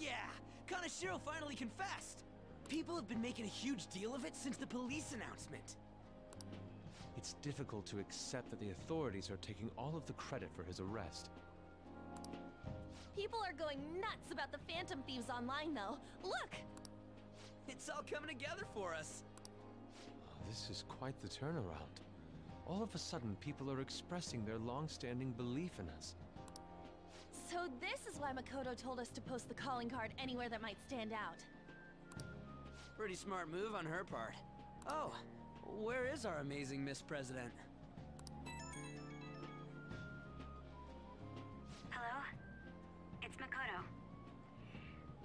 yeah! Kaneshiro finally confessed! People have been making a huge deal of it since the police announcement. It's difficult to accept that the authorities are taking all of the credit for his arrest. People are going nuts about the Phantom Thieves online, though. Look! It's all coming together for us. Oh, this is quite the turnaround. All of a sudden, people are expressing their long-standing belief in us. So this is why Makoto told us to post the calling card anywhere that might stand out. Pretty smart move on her part. Oh, where is our amazing Miss President? Hello? It's Makoto.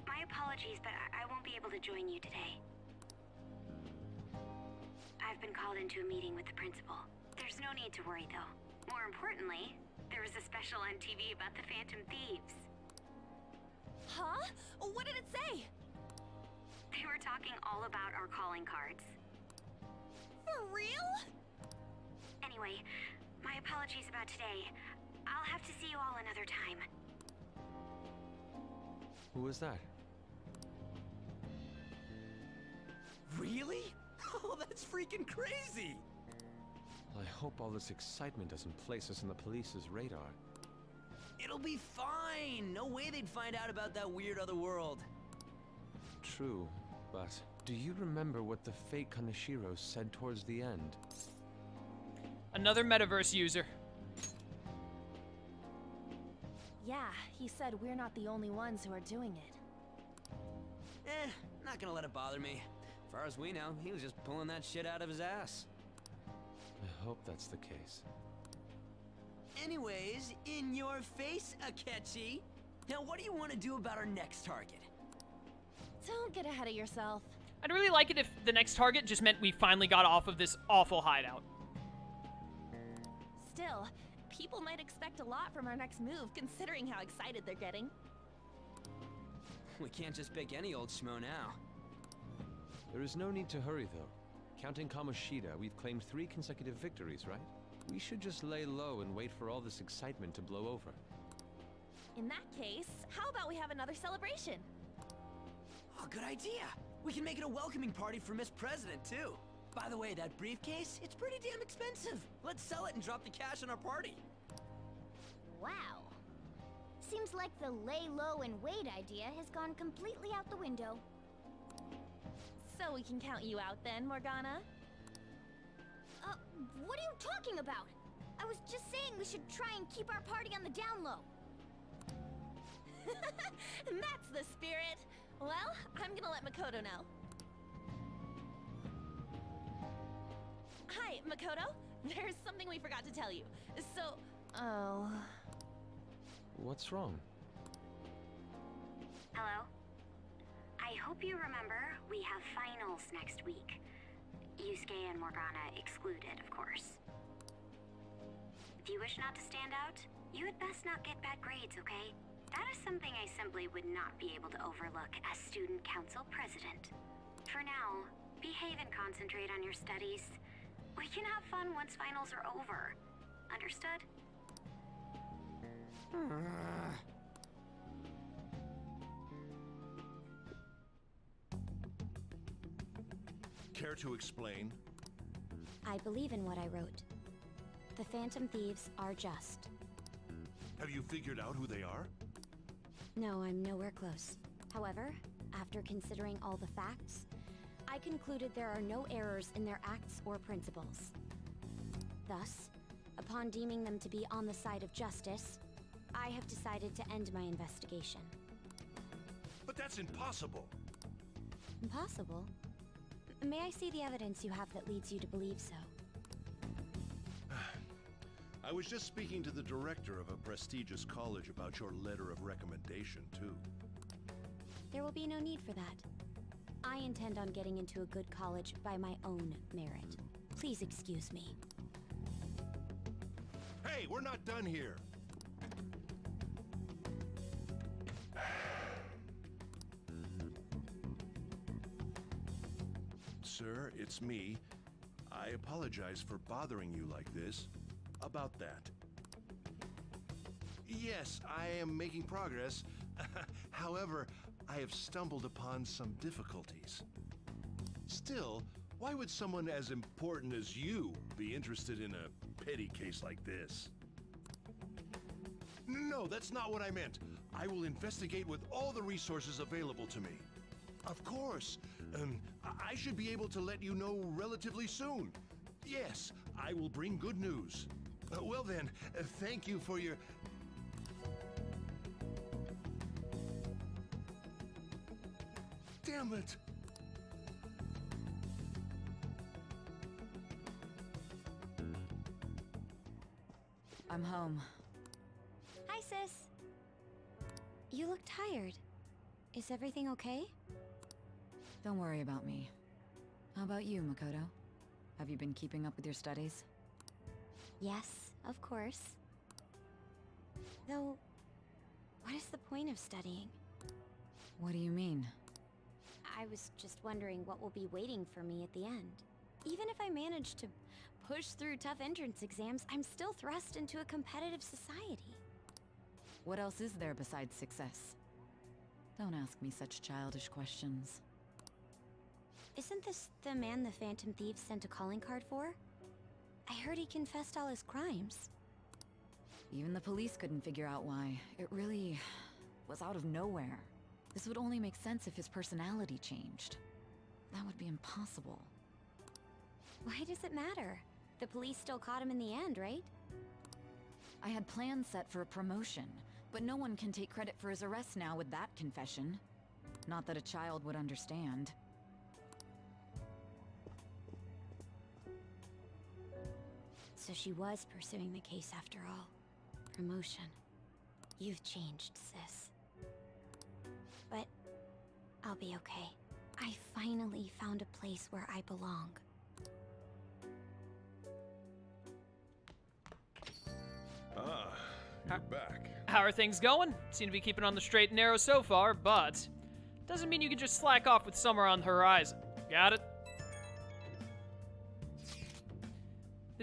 My apologies, but I, I won't be able to join you today. I've been called into a meeting with the principal. There's no need to worry, though. More importantly, there was a special on TV about the Phantom Thieves. Huh? What did it say? They were talking all about our calling cards. For real? Anyway, my apologies about today. I'll have to see you all another time. Who was that? Really? Oh, that's freaking crazy! I hope all this excitement doesn't place us on the police's radar. It'll be fine! No way they'd find out about that weird other world. True, but do you remember what the fake Kaneshiro said towards the end? Another metaverse user. Yeah, he said we're not the only ones who are doing it. Eh, not gonna let it bother me. As far as we know, he was just pulling that shit out of his ass. I hope that's the case. Anyways, in your face, Akechi. Now, what do you want to do about our next target? Don't get ahead of yourself. I'd really like it if the next target just meant we finally got off of this awful hideout. Still, people might expect a lot from our next move, considering how excited they're getting. We can't just pick any old schmo now. There is no need to hurry, though. Counting Kamoshida, we've claimed three consecutive victories, right? We should just lay low and wait for all this excitement to blow over. In that case, how about we have another celebration? Oh, good idea. We can make it a welcoming party for Miss President, too. By the way, that briefcase, it's pretty damn expensive. Let's sell it and drop the cash on our party. Wow. Seems like the lay low and wait idea has gone completely out the window. So we can count you out then, Morgana? Uh, what are you talking about? I was just saying we should try and keep our party on the down low. That's the spirit. Well, I'm gonna let Makoto know. Hi, Makoto. There's something we forgot to tell you. So, oh. What's wrong? Hello? I hope you remember we have finals next week. Yusuke and Morgana excluded, of course. If you wish not to stand out, you had best not get bad grades, okay? That is something I simply would not be able to overlook as student council president. For now, behave and concentrate on your studies. We can have fun once finals are over. Understood? Ah. Care to explain? I believe in what I wrote. The Phantom Thieves are just. Have you figured out who they are? No, I'm nowhere close. However, after considering all the facts, I concluded there are no errors in their acts or principles. Thus, upon deeming them to be on the side of justice, I have decided to end my investigation. But that's impossible. Impossible? May I see the evidence you have that leads you to believe so? I was just speaking to the director of a prestigious college about your letter of recommendation, too. There will be no need for that. I intend on getting into a good college by my own merit. Please excuse me. Hey, we're not done here! Sir, it's me. I apologize for bothering you like this. About that. Yes, I am making progress. However, I have stumbled upon some difficulties. Still, why would someone as important as you be interested in a petty case like this? No, that's not what I meant. I will investigate with all the resources available to me. Of course. Um, I should be able to let you know relatively soon. Yes, I will bring good news. Uh, well then, uh, thank you for your... Damn it! I'm home. Hi, sis. You look tired. Is everything okay? Don't worry about me. How about you, Makoto? Have you been keeping up with your studies? Yes, of course. Though, what is the point of studying? What do you mean? I was just wondering what will be waiting for me at the end. Even if I manage to push through tough entrance exams, I'm still thrust into a competitive society. What else is there besides success? Don't ask me such childish questions. Isn't this the man the Phantom Thieves sent a calling card for? I heard he confessed all his crimes. Even the police couldn't figure out why. It really was out of nowhere. This would only make sense if his personality changed. That would be impossible. Why does it matter? The police still caught him in the end, right? I had plans set for a promotion, but no one can take credit for his arrest now with that confession. Not that a child would understand. So she was pursuing the case after all. Promotion. You've changed, sis. But I'll be okay. I finally found a place where I belong. Ah, you're back. How are things going? Seem to be keeping on the straight and narrow so far, but doesn't mean you can just slack off with summer on the horizon. Got it?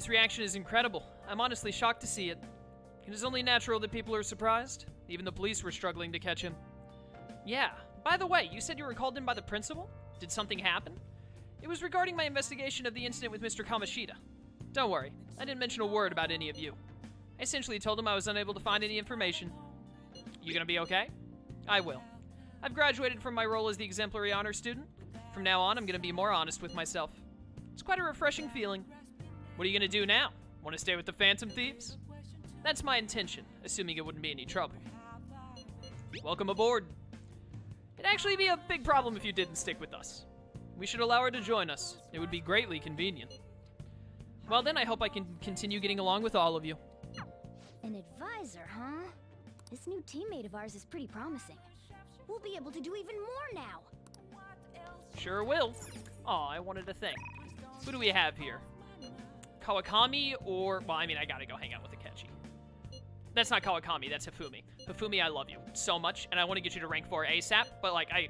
This reaction is incredible. I'm honestly shocked to see it. It is only natural that people are surprised. Even the police were struggling to catch him. Yeah, by the way, you said you were called in by the principal? Did something happen? It was regarding my investigation of the incident with Mr. Kamoshida. Don't worry, I didn't mention a word about any of you. I essentially told him I was unable to find any information. You gonna be okay? I will. I've graduated from my role as the exemplary honor student. From now on, I'm gonna be more honest with myself. It's quite a refreshing feeling. What are you gonna do now? Want to stay with the Phantom Thieves? That's my intention, assuming it wouldn't be any trouble. Welcome aboard. It'd actually be a big problem if you didn't stick with us. We should allow her to join us. It would be greatly convenient. Well then, I hope I can continue getting along with all of you. An advisor, huh? This new teammate of ours is pretty promising. We'll be able to do even more now. Sure will. Aw, I wanted to think. Who do we have here? Kawakami or... Well, I mean, I gotta go hang out with Akechi. That's not Kawakami, that's Hifumi. Hifumi, I love you so much, and I want to get you to rank 4 ASAP, but, like, I...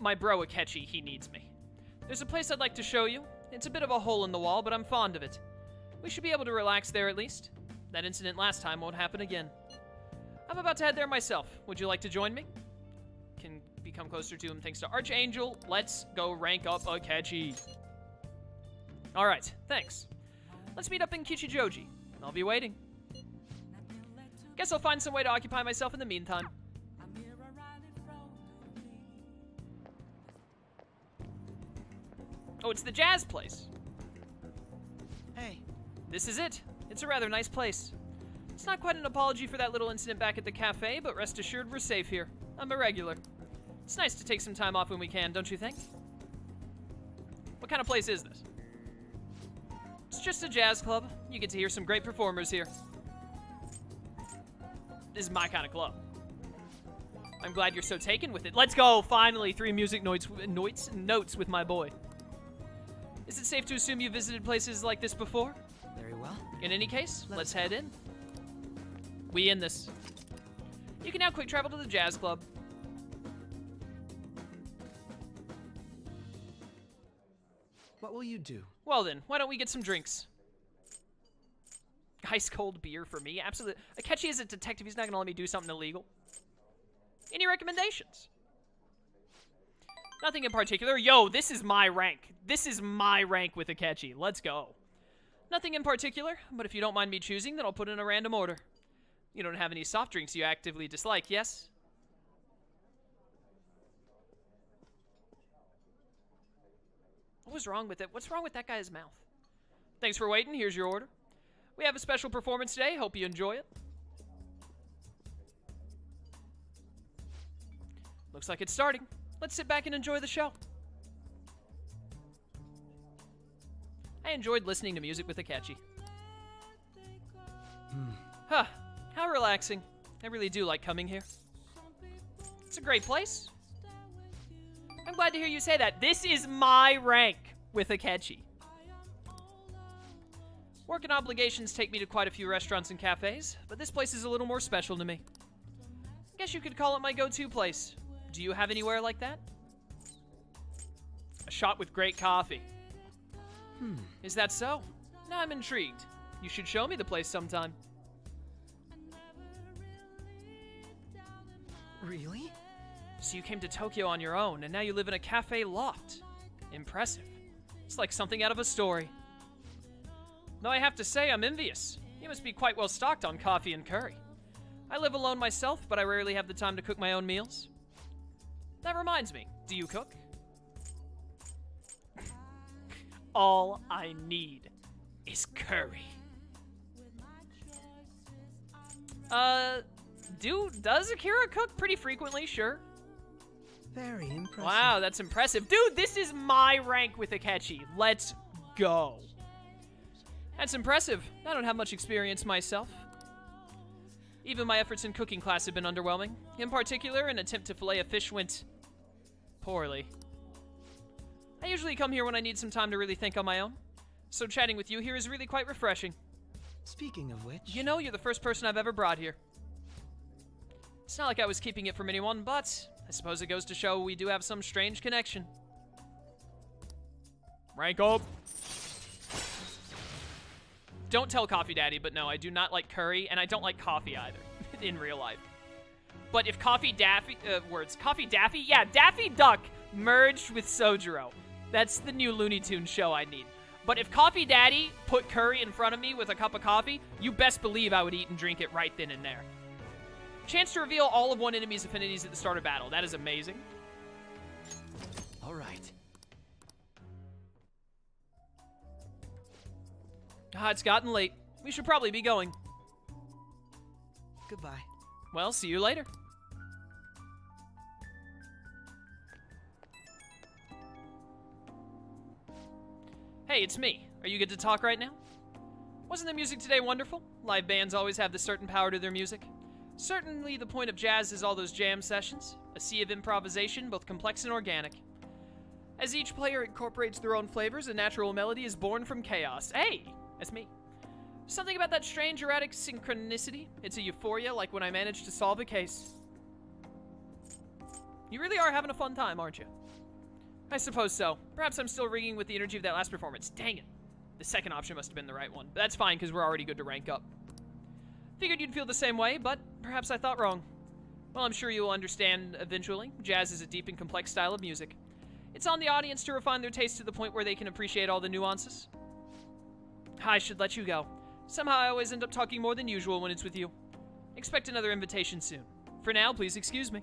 My bro Akechi, he needs me. There's a place I'd like to show you. It's a bit of a hole in the wall, but I'm fond of it. We should be able to relax there at least. That incident last time won't happen again. I'm about to head there myself. Would you like to join me? Can become closer to him thanks to Archangel. Let's go rank up Akechi. Alright, thanks. Let's meet up in Kichijoji. I'll be waiting. Guess I'll find some way to occupy myself in the meantime. Oh, it's the jazz place. Hey, This is it. It's a rather nice place. It's not quite an apology for that little incident back at the cafe, but rest assured we're safe here. I'm a regular. It's nice to take some time off when we can, don't you think? What kind of place is this? It's just a jazz club. You get to hear some great performers here. This is my kind of club. I'm glad you're so taken with it. Let's go! Finally, three music notes, notes, notes with my boy. Is it safe to assume you visited places like this before? very well. In any case, Let let's us head in. We in this. You can now quick travel to the jazz club. What will you do? Well then, why don't we get some drinks? Ice cold beer for me? Absolutely. Akechi is a detective. He's not going to let me do something illegal. Any recommendations? Nothing in particular. Yo, this is my rank. This is my rank with Akechi. Let's go. Nothing in particular, but if you don't mind me choosing, then I'll put in a random order. You don't have any soft drinks you actively dislike, yes? What was wrong with it? What's wrong with that guy's mouth? Thanks for waiting. Here's your order. We have a special performance today. Hope you enjoy it. Looks like it's starting. Let's sit back and enjoy the show. I enjoyed listening to music with Akechi. Hmm. Huh. How relaxing. I really do like coming here. It's a great place. I'm glad to hear you say that. This is my rank with Akechi. Work and obligations take me to quite a few restaurants and cafes, but this place is a little more special to me. Guess you could call it my go-to place. Do you have anywhere like that? A shot with great coffee. Hmm. Is that so? Now I'm intrigued. You should show me the place sometime. Really? So you came to Tokyo on your own, and now you live in a cafe loft. Impressive. It's like something out of a story. Though I have to say, I'm envious. You must be quite well stocked on coffee and curry. I live alone myself, but I rarely have the time to cook my own meals. That reminds me, do you cook? All I need is curry. Uh, do does Akira cook pretty frequently? Sure. Very impressive. Wow, that's impressive. Dude, this is my rank with Akechi. Let's go. That's impressive. I don't have much experience myself. Even my efforts in cooking class have been underwhelming. In particular, an attempt to fillet a fish went poorly. I usually come here when I need some time to really think on my own. So chatting with you here is really quite refreshing. Speaking of which... You know, you're the first person I've ever brought here. It's not like I was keeping it from anyone, but I suppose it goes to show we do have some strange connection. Rank up. Don't tell Coffee Daddy, but no, I do not like curry, and I don't like coffee either, in real life. But if Coffee Daffy, uh, words, Coffee Daffy? Yeah, Daffy Duck merged with Sojiro. That's the new Looney Tunes show I need. But if Coffee Daddy put curry in front of me with a cup of coffee, you best believe I would eat and drink it right then and there. Chance to reveal all of one enemy's affinities at the start of battle. That is amazing. All right. Ah, it's gotten late. We should probably be going. Goodbye. Well, see you later. Hey, it's me. Are you good to talk right now? Wasn't the music today wonderful? Live bands always have this certain power to their music. Certainly, the point of jazz is all those jam sessions, a sea of improvisation, both complex and organic. As each player incorporates their own flavors, a natural melody is born from chaos. Hey, that's me. Something about that strange erratic synchronicity. It's a euphoria like when I managed to solve a case. You really are having a fun time, aren't you? I suppose so. Perhaps I'm still ringing with the energy of that last performance. Dang it. The second option must have been the right one. But that's fine, because we're already good to rank up. Figured you'd feel the same way, but perhaps I thought wrong. Well, I'm sure you'll understand eventually. Jazz is a deep and complex style of music. It's on the audience to refine their taste to the point where they can appreciate all the nuances. I should let you go. Somehow I always end up talking more than usual when it's with you. Expect another invitation soon. For now, please excuse me.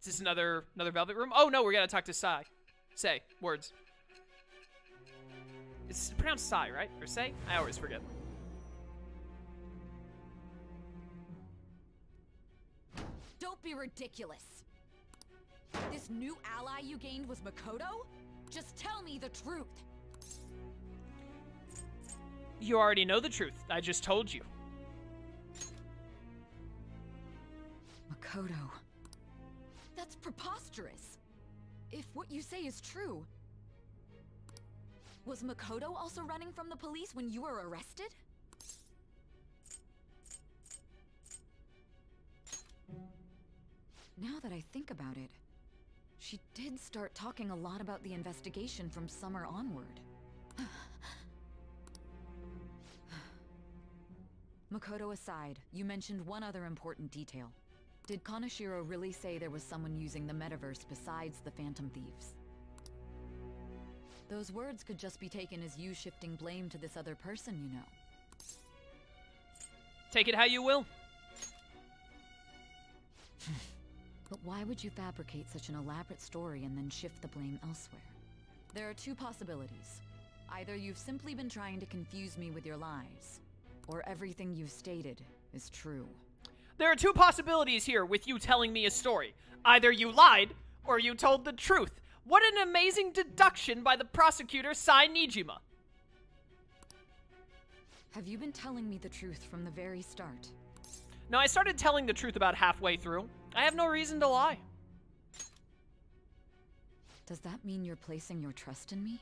Is this another another velvet room? Oh no, we're gonna talk to Sai. Say words. It's pronounced Sai, right? Or say? I always forget. Don't be ridiculous. This new ally you gained was Makoto? Just tell me the truth. You already know the truth. I just told you. Makoto. That's preposterous. If what you say is true. Was Makoto also running from the police when you were arrested? Now that I think about it, She did start talking a lot about the investigation from summer onward. Makoto aside, you mentioned one other important detail. Did Kaneshiro really say there was someone using the metaverse besides the Phantom Thieves? Those words could just be taken as you shifting blame to this other person, you know. Take it how you will. But why would you fabricate such an elaborate story and then shift the blame elsewhere? There are two possibilities. Either you've simply been trying to confuse me with your lies, or everything you've stated is true. There are two possibilities here with you telling me a story. Either you lied, or you told the truth. What an amazing deduction by the prosecutor, Sai Niijima. Have you been telling me the truth from the very start? No, I started telling the truth about halfway through. I have no reason to lie. Does that mean you're placing your trust in me?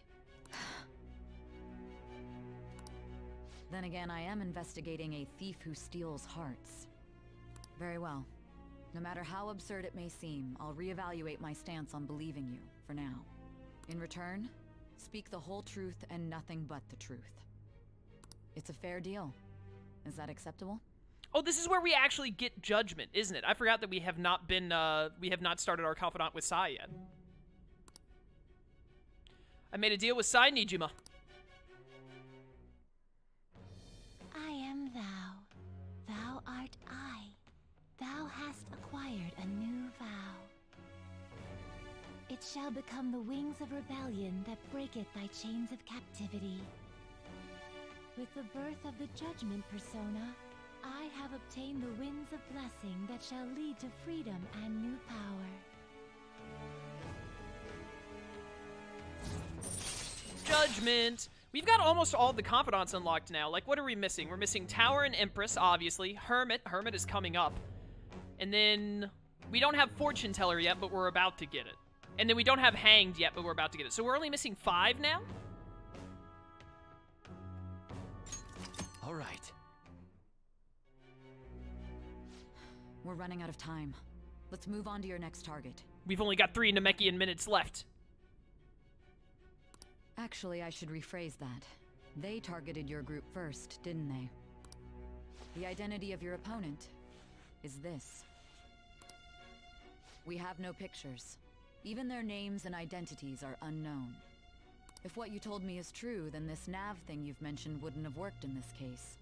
then again, I am investigating a thief who steals hearts. Very well. No matter how absurd it may seem, I'll reevaluate my stance on believing you, for now. In return, speak the whole truth and nothing but the truth. It's a fair deal. Is that acceptable? Oh, this is where we actually get judgment, isn't it? I forgot that we have not been, uh, we have not started our confidant with Sai yet. I made a deal with Sai Niijima. I am thou. Thou art I. Thou hast acquired a new vow. It shall become the wings of rebellion that breaketh thy chains of captivity. With the birth of the judgment persona, I have obtained the winds of blessing that shall lead to freedom and new power. Judgment! We've got almost all the confidants unlocked now. Like, what are we missing? We're missing Tower and Empress, obviously. Hermit. Hermit is coming up. And then we don't have Fortune Teller yet, but we're about to get it. And then we don't have Hanged yet, but we're about to get it. So we're only missing five now? All right. We're running out of time. Let's move on to your next target. We've only got three Namekian minutes left. Actually, I should rephrase that. They targeted your group first, didn't they? The identity of your opponent is this. We have no pictures. Even their names and identities are unknown. If what you told me is true, then this nav thing you've mentioned wouldn't have worked in this case.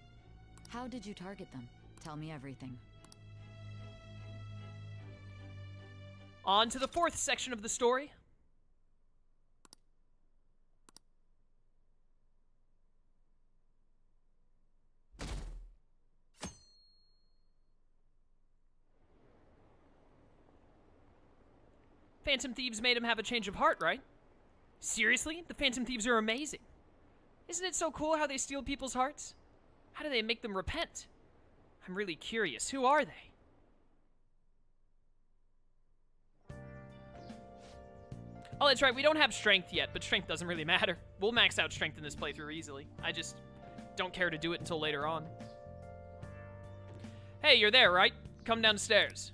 How did you target them? Tell me everything. On to the fourth section of the story. Phantom Thieves made him have a change of heart, right? Seriously? The Phantom Thieves are amazing. Isn't it so cool how they steal people's hearts? How do they make them repent? I'm really curious. Who are they? Oh, that's right. We don't have strength yet, but strength doesn't really matter. We'll max out strength in this playthrough easily. I just don't care to do it until later on. Hey, you're there, right? Come downstairs.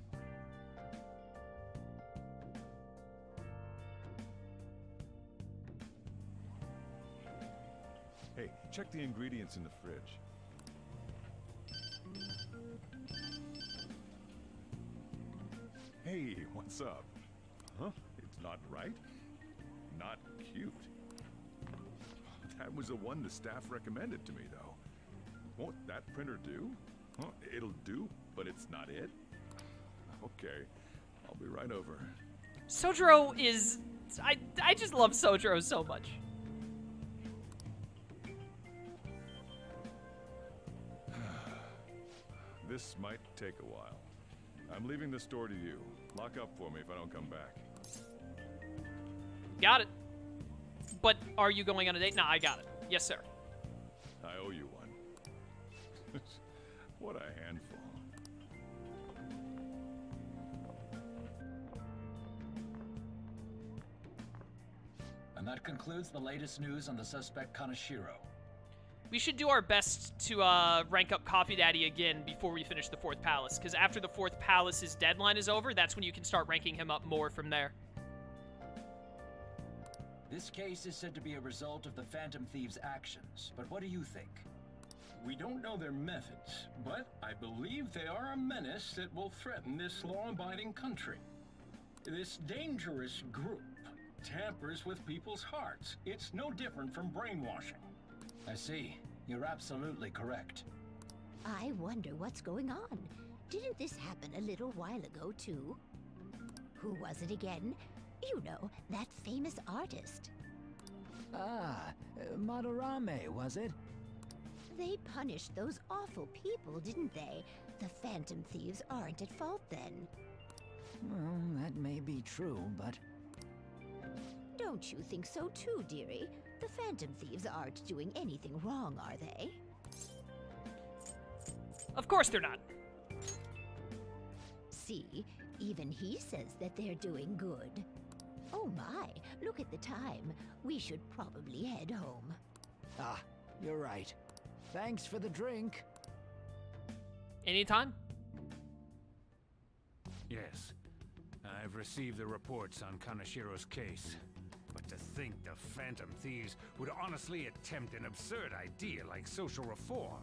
Check the ingredients in the fridge. Hey, what's up? Huh? It's not right? Not cute. That was the one the staff recommended to me, though. Won't that printer do? Huh? It'll do, but it's not it? Okay, I'll be right over. Sojiro is... I, I just love Sojiro so much. This might take a while. I'm leaving the store to you. Lock up for me if I don't come back. Got it. But are you going on a date? Nah, I got it. Yes, sir. I owe you one. what a handful. And that concludes the latest news on the suspect Kaneshiro. We should do our best to uh, rank up Coffee Daddy again before we finish the Fourth Palace, because after the Fourth Palace's deadline is over, that's when you can start ranking him up more from there. This case is said to be a result of the Phantom Thieves' actions, but what do you think? We don't know their methods, but I believe they are a menace that will threaten this law-abiding country. This dangerous group tampers with people's hearts. It's no different from brainwashing. I see. You're absolutely correct. I wonder what's going on. Didn't this happen a little while ago, too? Who was it again? You know, that famous artist. Ah, Madarame, was it? They punished those awful people, didn't they? The Phantom Thieves aren't at fault then. Well, that may be true, but... Don't you think so too, dearie? The Phantom Thieves aren't doing anything wrong, are they? Of course they're not. See, even he says that they're doing good. Oh my, look at the time. We should probably head home. Ah, you're right. Thanks for the drink. Anytime? Yes. I've received the reports on Kaneshiro's case. Think the Phantom Thieves would honestly attempt an absurd idea like social reform.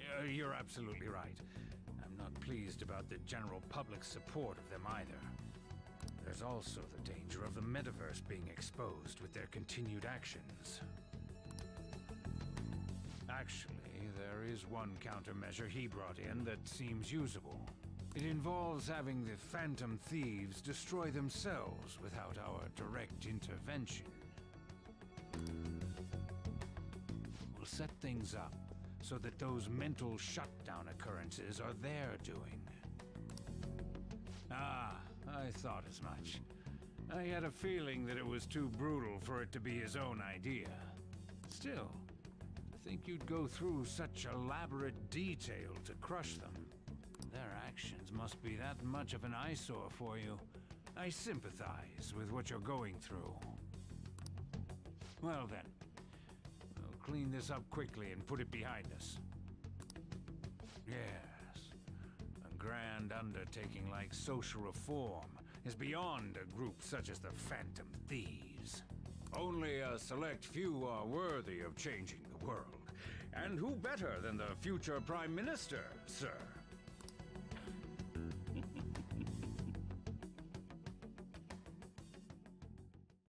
Uh, you're absolutely right. I'm not pleased about the general public's support of them either. There's also the danger of the metaverse being exposed with their continued actions. Actually, there is one countermeasure he brought in that seems usable. It involves having the Phantom Thieves destroy themselves without our direct intervention. We'll set things up so that those mental shutdown occurrences are their doing. Ah, I thought as much. I had a feeling that it was too brutal for it to be his own idea. Still, I think you'd go through such elaborate detail to crush them. Actions must be that much of an eyesore for you. I sympathize with what you're going through. Well then, we'll clean this up quickly and put it behind us. Yes, a grand undertaking like social reform is beyond a group such as the Phantom Thieves. Only a select few are worthy of changing the world. And who better than the future Prime Minister, sir?